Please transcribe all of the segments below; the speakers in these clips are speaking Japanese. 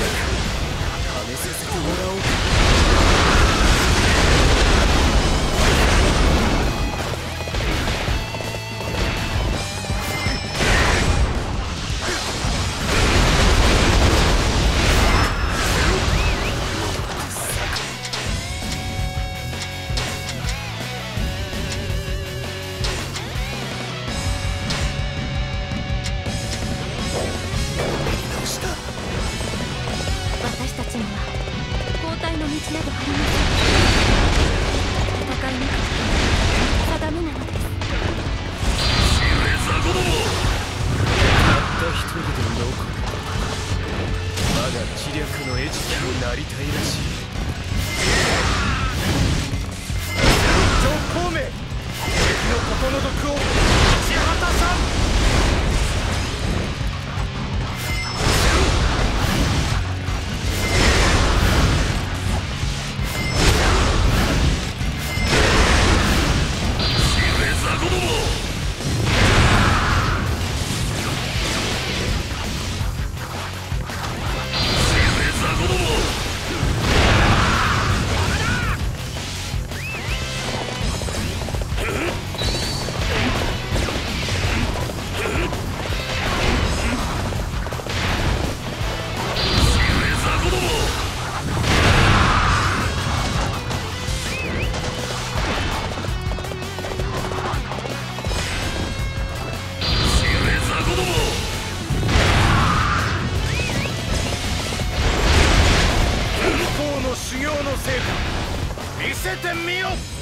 させてもらおうか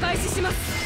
開始します。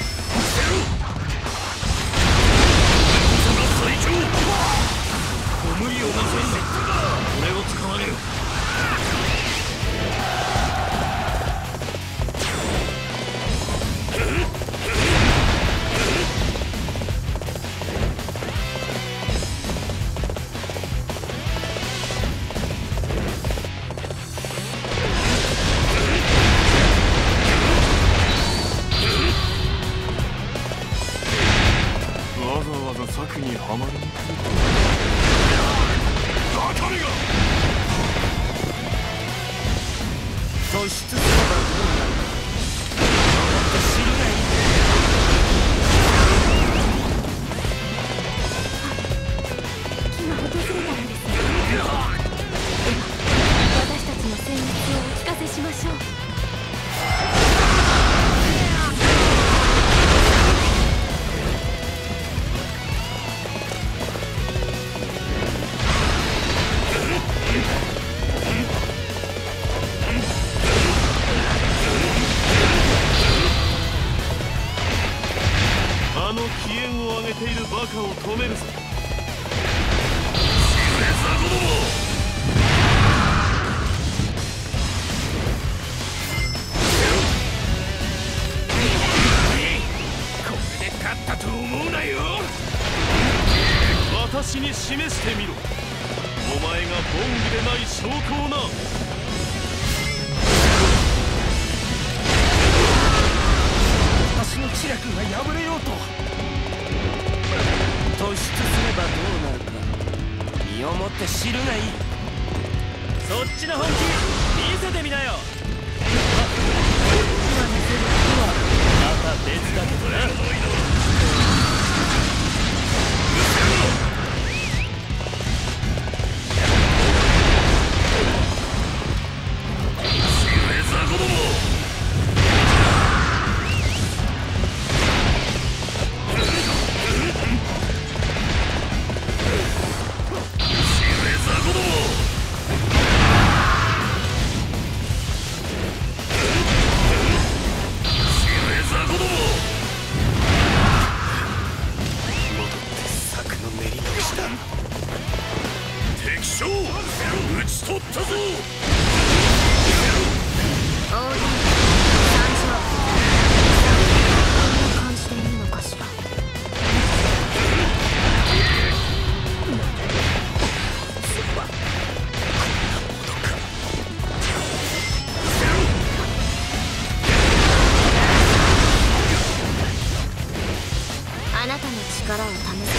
なたの力を試す。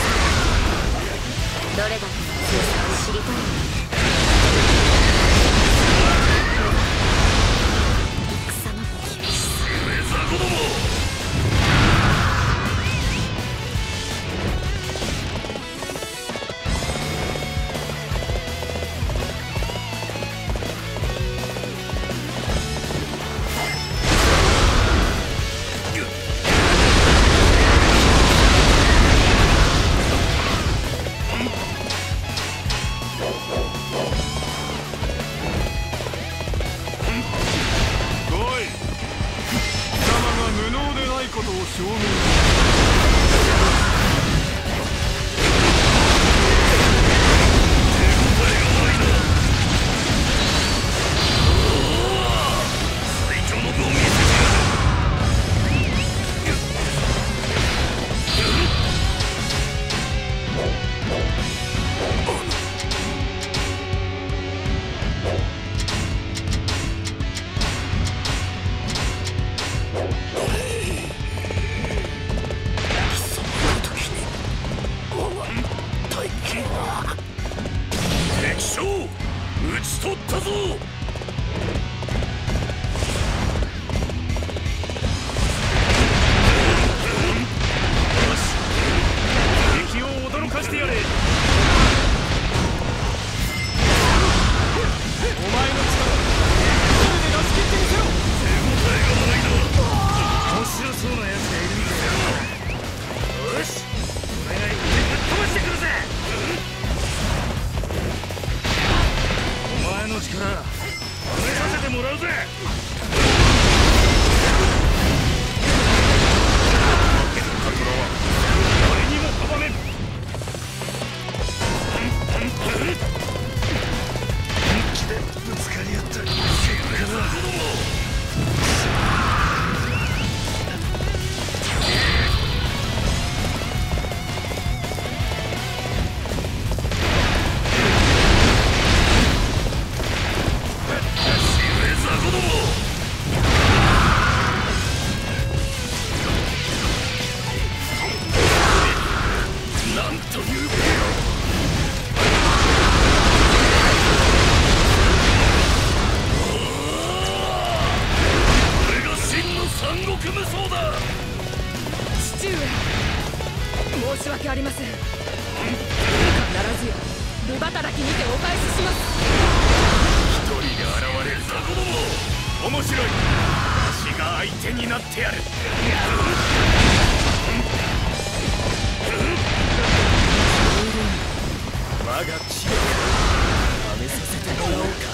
どれだけの強さを知りたいのね申し訳ありません。必ずや。ルバタラキにてお返しします。一人で現れるぞ子も面白い。わしが相手になってやる。我が騎士を試させてもらおうか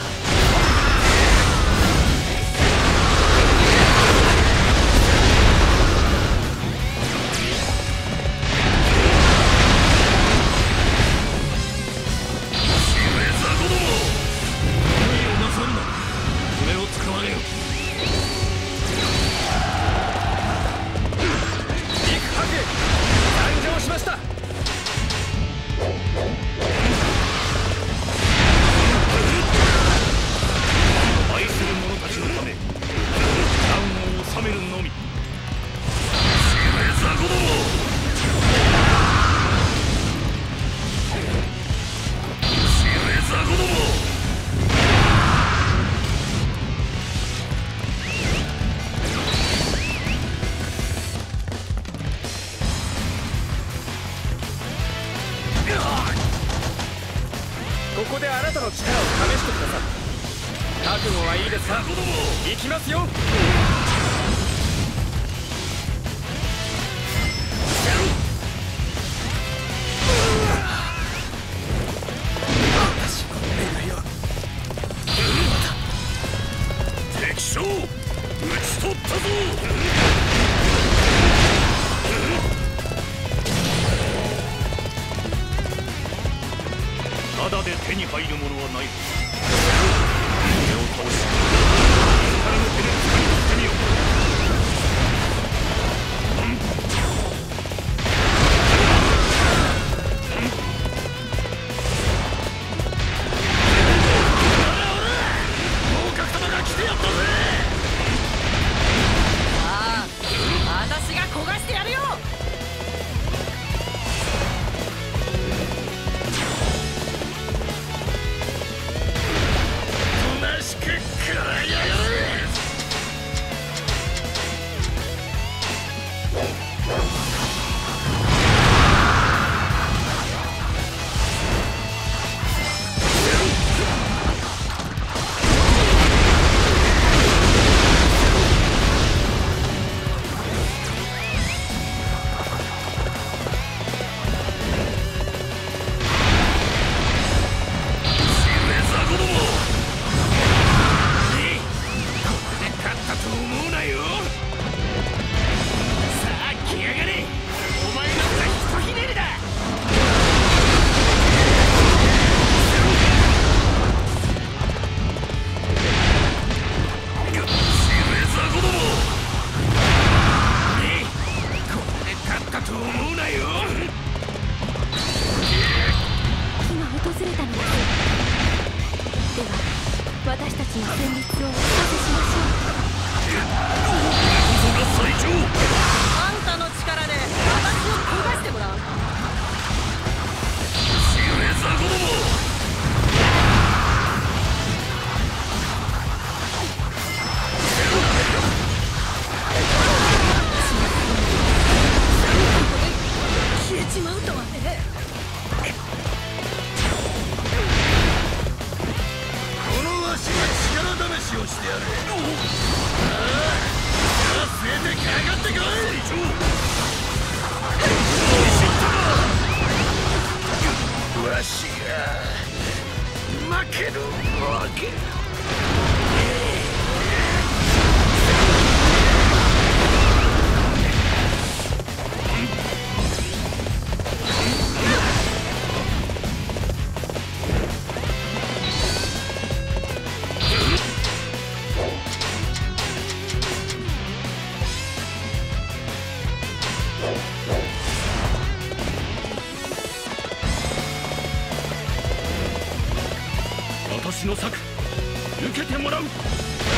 けてもらう。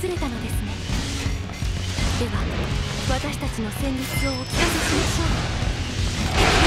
崩れたのですね。では私たちの戦術をお聞かせしましょう。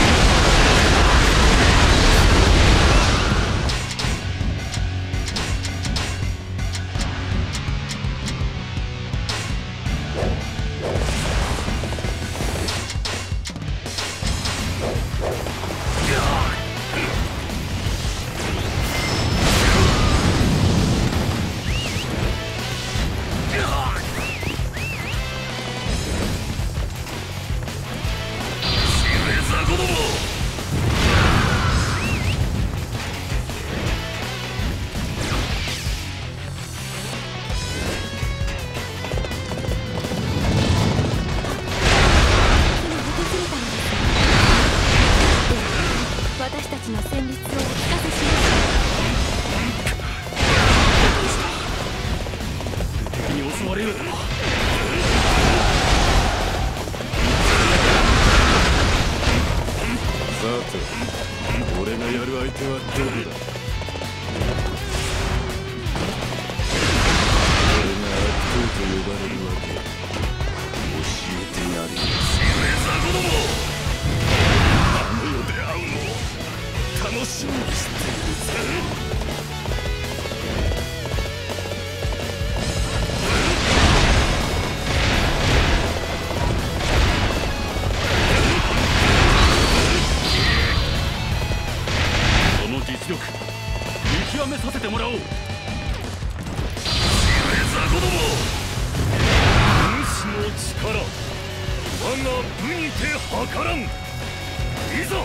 いざ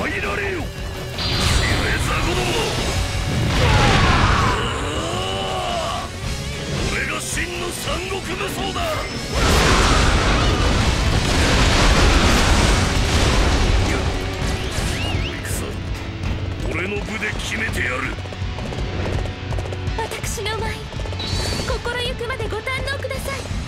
参られよ。俺が真の三国だ。俺の部で決めてやる。私の舞心ゆくまでご堪能ください。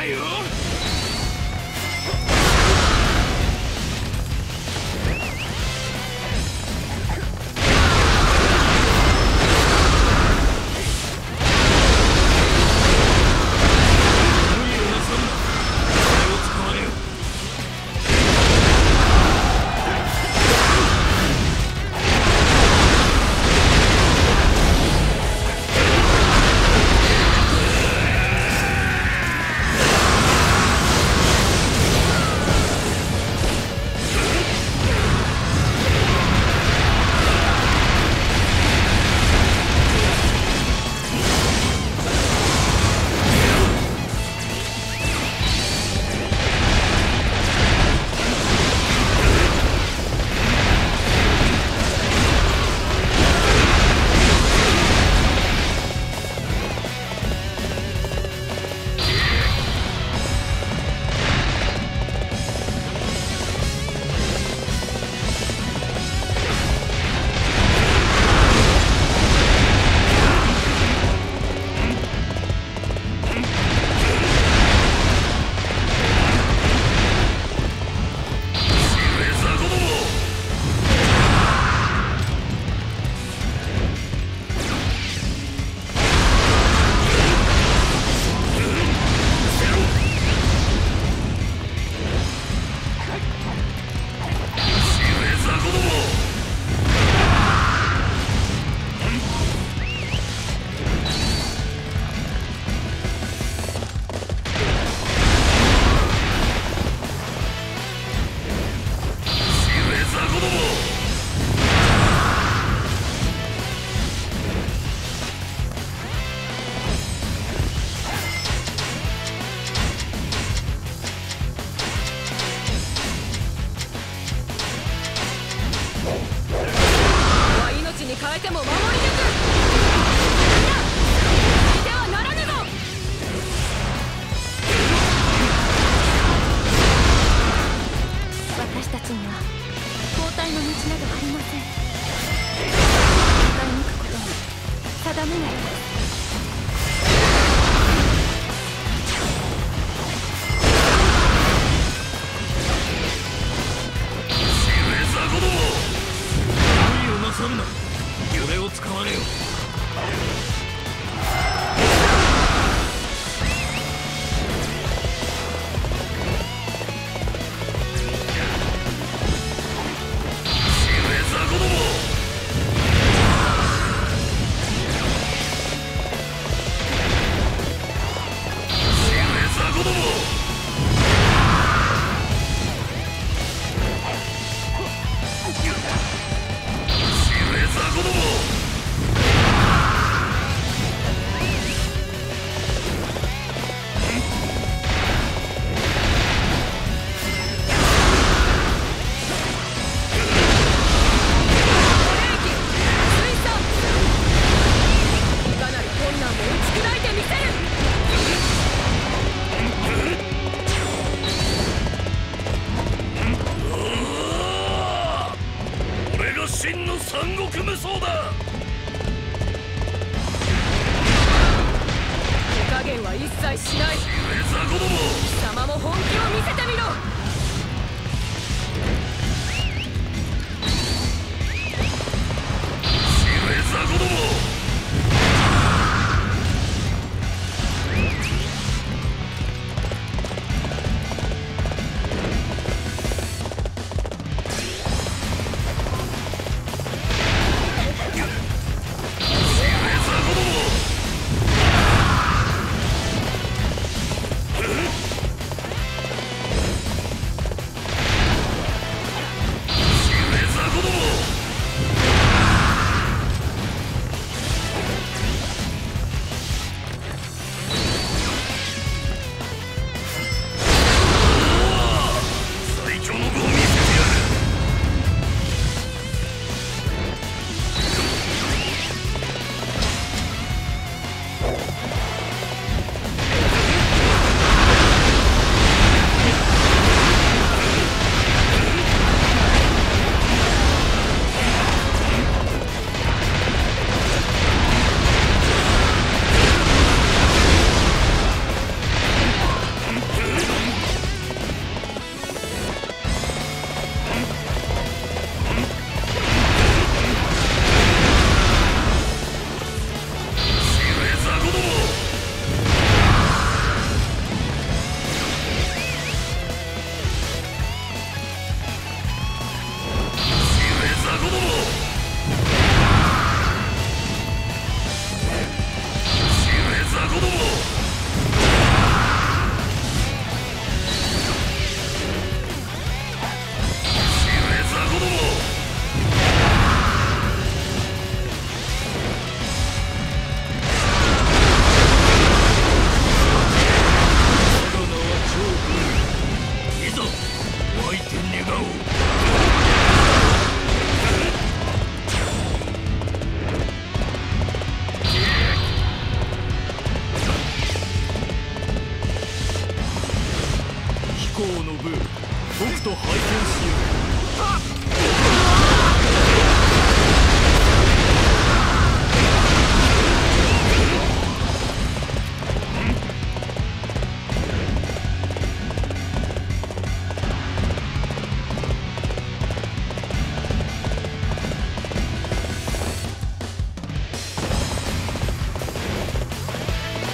だよ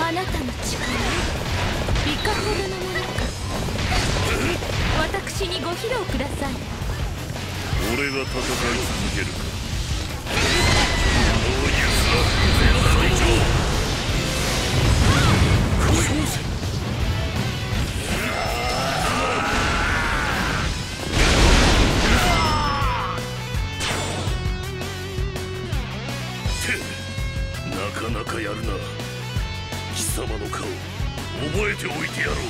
あなたの力いかほどのものか。私にご披露ください。俺が戦い続ける。か Your